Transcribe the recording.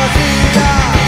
vazia